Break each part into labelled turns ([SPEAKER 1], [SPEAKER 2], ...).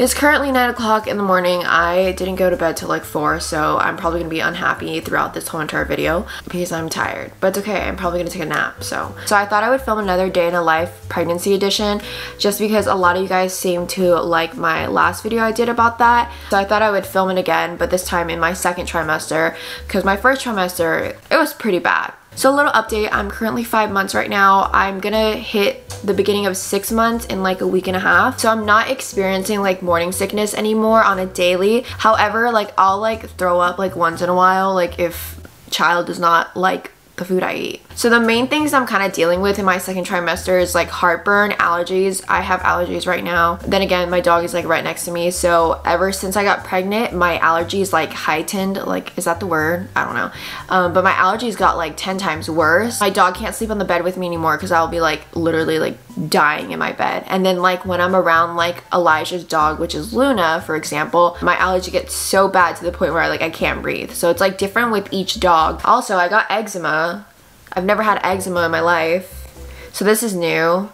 [SPEAKER 1] It's currently 9 o'clock in the morning. I didn't go to bed till like 4, so I'm probably going to be unhappy throughout this whole entire video because I'm tired. But it's okay, I'm probably going to take a nap, so. So I thought I would film another day in a life pregnancy edition just because a lot of you guys seem to like my last video I did about that. So I thought I would film it again, but this time in my second trimester because my first trimester, it was pretty bad. So a little update, I'm currently five months right now. I'm gonna hit the beginning of six months in like a week and a half. So I'm not experiencing like morning sickness anymore on a daily. However, like I'll like throw up like once in a while, like if child does not like the food I eat. So the main things I'm kind of dealing with in my second trimester is like heartburn, allergies. I have allergies right now. Then again, my dog is like right next to me. So ever since I got pregnant, my allergies like heightened. Like, is that the word? I don't know. Um, but my allergies got like 10 times worse. My dog can't sleep on the bed with me anymore because I'll be like literally like dying in my bed. And then like when I'm around like Elijah's dog, which is Luna, for example, my allergy gets so bad to the point where like I can't breathe. So it's like different with each dog. Also, I got eczema I've never had eczema in my life. So this is new.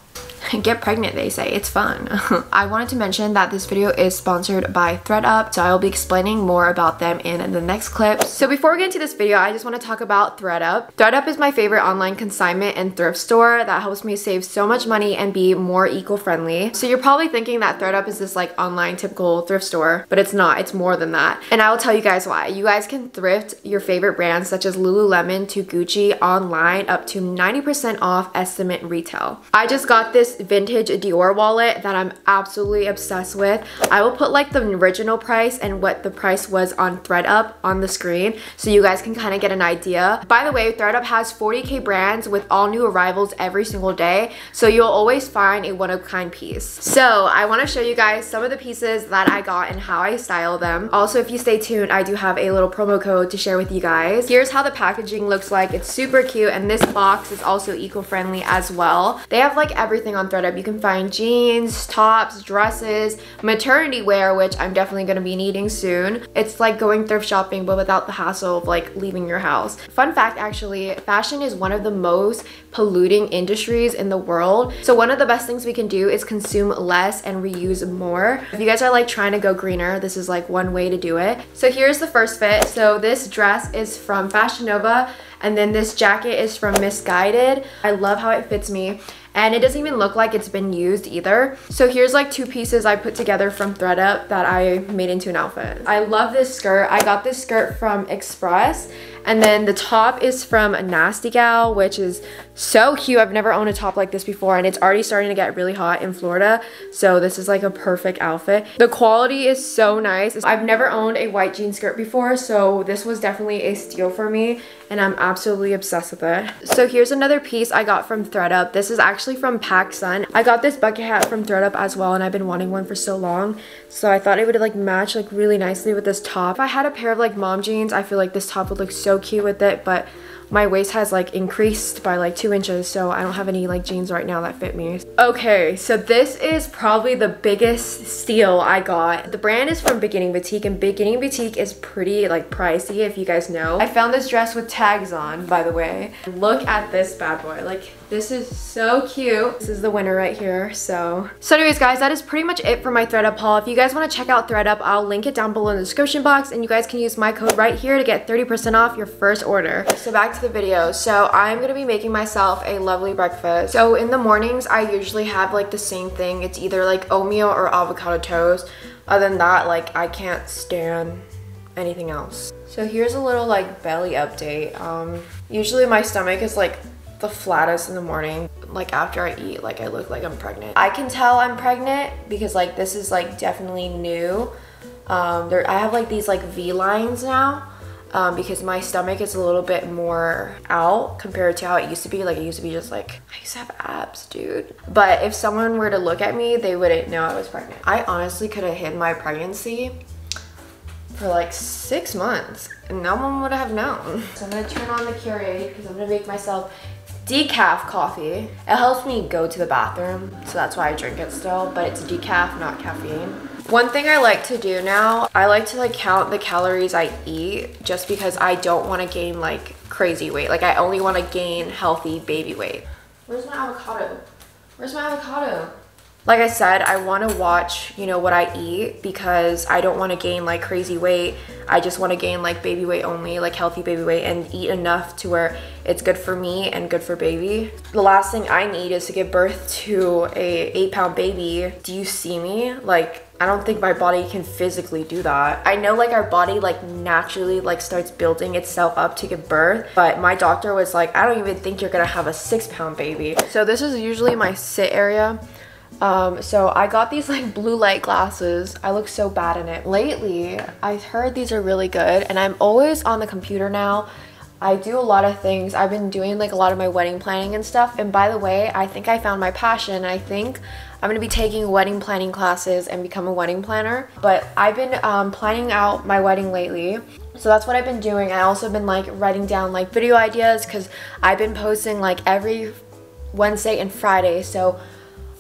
[SPEAKER 1] Get pregnant, they say. It's fun. I wanted to mention that this video is sponsored by ThredUp, so I will be explaining more about them in the next clip. So before we get into this video, I just want to talk about ThredUp. ThredUp is my favorite online consignment and thrift store that helps me save so much money and be more eco-friendly. So you're probably thinking that ThredUp is this like online typical thrift store, but it's not. It's more than that. And I will tell you guys why. You guys can thrift your favorite brands such as Lululemon to Gucci online up to 90% off estimate retail. I just got this vintage Dior wallet that I'm absolutely obsessed with. I will put like the original price and what the price was on ThredUp on the screen so you guys can kind of get an idea. By the way, ThredUp has 40k brands with all new arrivals every single day so you'll always find a one-of-kind piece. So I want to show you guys some of the pieces that I got and how I style them. Also, if you stay tuned, I do have a little promo code to share with you guys. Here's how the packaging looks like. It's super cute and this box is also eco-friendly as well. They have like everything on ThredUp. You can find jeans, tops, dresses, maternity wear, which I'm definitely going to be needing soon. It's like going thrift shopping, but without the hassle of like leaving your house. Fun fact, actually, fashion is one of the most polluting industries in the world. So one of the best things we can do is consume less and reuse more. If you guys are like trying to go greener, this is like one way to do it. So here's the first fit. So this dress is from Fashion Nova and then this jacket is from Missguided. I love how it fits me and it doesn't even look like it's been used either. So here's like two pieces I put together from ThredUp that I made into an outfit. I love this skirt. I got this skirt from Express and then the top is from Nasty Gal, which is so cute. I've never owned a top like this before and it's already starting to get really hot in Florida. So this is like a perfect outfit. The quality is so nice. I've never owned a white jean skirt before, so this was definitely a steal for me and I'm absolutely obsessed with it. So here's another piece I got from ThredUp. This is actually from PacSun. I got this bucket hat from ThredUp as well and I've been wanting one for so long. So I thought it would like match like really nicely with this top. If I had a pair of like mom jeans, I feel like this top would look so cute with it, but my waist has like increased by like two inches so I don't have any like jeans right now that fit me. Okay, so this is probably the biggest steal I got. The brand is from Beginning Boutique and Beginning Boutique is pretty like pricey if you guys know. I found this dress with tags on by the way. Look at this bad boy. Like this is so cute. This is the winner right here, so. So anyways, guys, that is pretty much it for my ThredUp haul. If you guys want to check out ThredUp, I'll link it down below in the description box, and you guys can use my code right here to get 30% off your first order. So back to the video. So I'm to be making myself a lovely breakfast. So in the mornings, I usually have like the same thing. It's either like oatmeal or avocado toast. Other than that, like I can't stand anything else. So here's a little like belly update. Um, usually my stomach is like the flattest in the morning. Like after I eat, like I look like I'm pregnant. I can tell I'm pregnant because like this is like definitely new. Um, there, I have like these like V lines now um, because my stomach is a little bit more out compared to how it used to be. Like it used to be just like, I used to have abs, dude. But if someone were to look at me, they wouldn't know I was pregnant. I honestly could have hid my pregnancy for like six months and no one would have known. So I'm gonna turn on the Keurig because I'm gonna make myself decaf coffee. It helps me go to the bathroom, so that's why I drink it still, but it's decaf, not caffeine. One thing I like to do now, I like to like count the calories I eat just because I don't want to gain like crazy weight. Like I only want to gain healthy baby weight. Where's my avocado? Where's my avocado? Like I said, I want to watch, you know, what I eat because I don't want to gain like crazy weight. I just want to gain like baby weight only, like healthy baby weight and eat enough to where it's good for me and good for baby. The last thing I need is to give birth to a eight pound baby. Do you see me? Like, I don't think my body can physically do that. I know like our body like naturally like starts building itself up to give birth, but my doctor was like, I don't even think you're gonna have a six pound baby. So this is usually my sit area. Um, so I got these like blue light glasses. I look so bad in it. Lately, I've heard these are really good and I'm always on the computer now. I do a lot of things. I've been doing like a lot of my wedding planning and stuff. And by the way, I think I found my passion. I think I'm gonna be taking wedding planning classes and become a wedding planner. But I've been um, planning out my wedding lately. So that's what I've been doing. I also been like writing down like video ideas because I've been posting like every Wednesday and Friday. So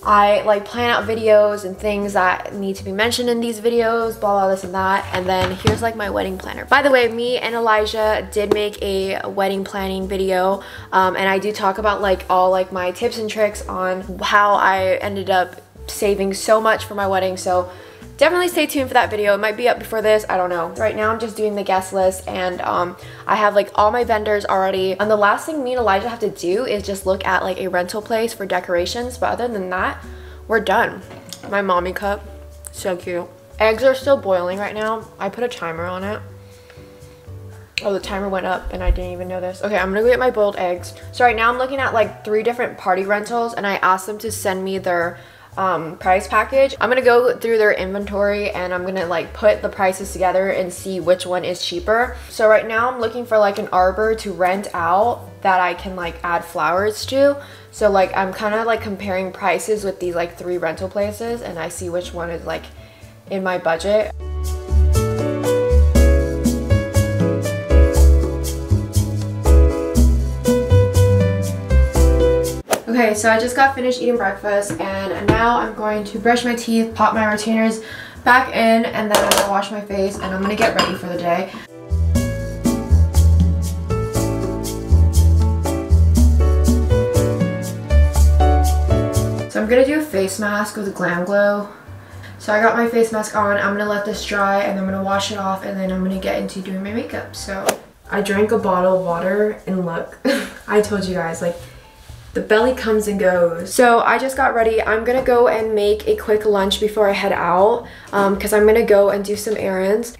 [SPEAKER 1] I like plan out videos and things that need to be mentioned in these videos, blah, blah, this and that. And then here's like my wedding planner. By the way, me and Elijah did make a wedding planning video. Um, and I do talk about like all like my tips and tricks on how I ended up saving so much for my wedding. So definitely stay tuned for that video. It might be up before this, I don't know. Right now I'm just doing the guest list and um, I have like all my vendors already. And the last thing me and Elijah have to do is just look at like a rental place for decorations. But other than that, we're done. My mommy cup, so cute. Eggs are still boiling right now. I put a timer on it. Oh, the timer went up and I didn't even know this. Okay, I'm gonna go get my boiled eggs. So right now I'm looking at like three different party rentals and I asked them to send me their um, price package. I'm gonna go through their inventory and I'm gonna like put the prices together and see which one is cheaper. So right now I'm looking for like an arbor to rent out that I can like add flowers to. So like I'm kind of like comparing prices with these like three rental places and I see which one is like in my budget. Okay, so I just got finished eating breakfast and now I'm going to brush my teeth, pop my retainers back in, and then I'm gonna wash my face and I'm gonna get ready for the day. So I'm gonna do a face mask with Glam Glow. So I got my face mask on, I'm gonna let this dry and I'm gonna wash it off and then I'm gonna get into doing my makeup. So I drank a bottle of water and look, I told you guys like the belly comes and goes. So I just got ready. I'm gonna go and make a quick lunch before I head out because um, I'm gonna go and do some errands.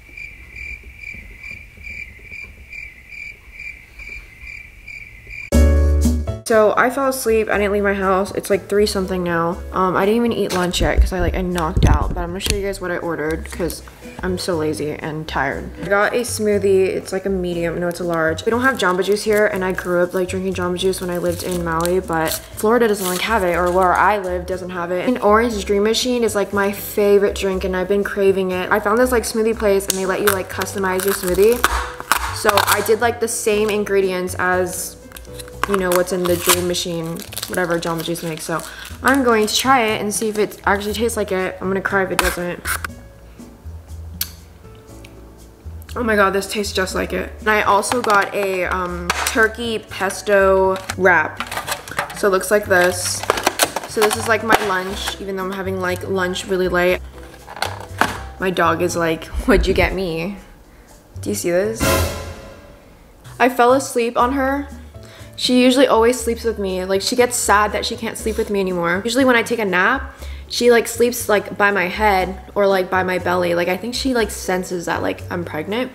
[SPEAKER 1] So I fell asleep. I didn't leave my house. It's like three something now. Um, I didn't even eat lunch yet because I like I knocked out. But I'm gonna show you guys what I ordered because I'm so lazy and tired. I got a smoothie. It's like a medium. No, it's a large. We don't have Jamba Juice here, and I grew up like drinking Jamba Juice when I lived in Maui, but Florida doesn't like have it, or where I live doesn't have it. An Orange Dream Machine is like my favorite drink, and I've been craving it. I found this like smoothie place, and they let you like customize your smoothie. So I did like the same ingredients as you know, what's in the Dream Machine, whatever Jamba Juice makes. So I'm going to try it and see if it actually tastes like it. I'm gonna cry if it doesn't. Oh my god, this tastes just like it. And I also got a um, turkey pesto wrap. So it looks like this. So this is like my lunch, even though I'm having like lunch really late. My dog is like, what'd you get me? Do you see this? I fell asleep on her she usually always sleeps with me. Like she gets sad that she can't sleep with me anymore. Usually when I take a nap, she like sleeps like by my head or like by my belly. Like I think she like senses that like I'm pregnant.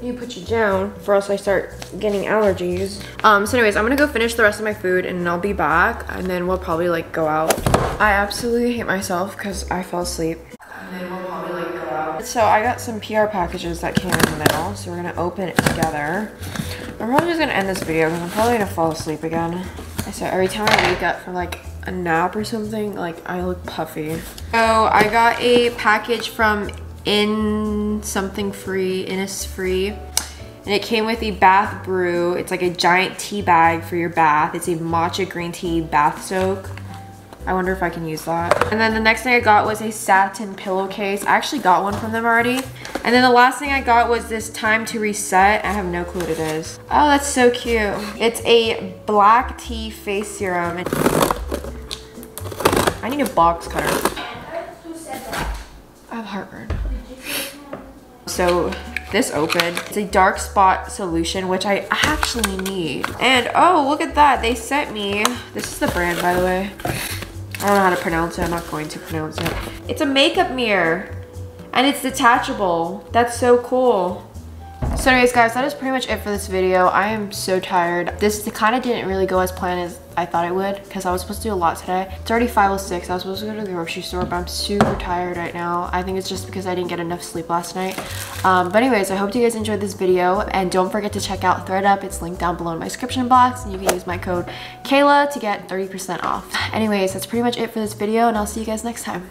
[SPEAKER 1] You put you down for else I start getting allergies. Um, so anyways, I'm gonna go finish the rest of my food and I'll be back and then we'll probably like go out. I absolutely hate myself because I fell asleep. And then we'll probably like go out. So I got some PR packages that came in the mail. So we're gonna open it together. I'm probably just gonna end this video because I'm probably gonna fall asleep again. So every time I wake up for like a nap or something, like I look puffy. So I got a package from In Something Free, Innisfree. And it came with a bath brew. It's like a giant tea bag for your bath. It's a matcha green tea bath soak. I wonder if I can use that. And then the next thing I got was a satin pillowcase. I actually got one from them already. And then the last thing I got was this time to reset. I have no clue what it is. Oh, that's so cute. It's a black tea face serum. I need a box cutter. I have heartburn. So this opened. It's a dark spot solution, which I actually need. And oh, look at that. They sent me, this is the brand by the way. I don't know how to pronounce it. I'm not going to pronounce it. It's a makeup mirror and it's detachable. That's so cool. So anyways guys, that is pretty much it for this video. I am so tired. This kind of didn't really go as planned as I thought it would because I was supposed to do a lot today. It's already 5.06. I was supposed to go to the grocery store, but I'm super tired right now. I think it's just because I didn't get enough sleep last night. Um, but anyways, I hope you guys enjoyed this video and don't forget to check out ThredUp. It's linked down below in my description box and you can use my code Kayla to get 30% off. Anyways, that's pretty much it for this video and I'll see you guys next time.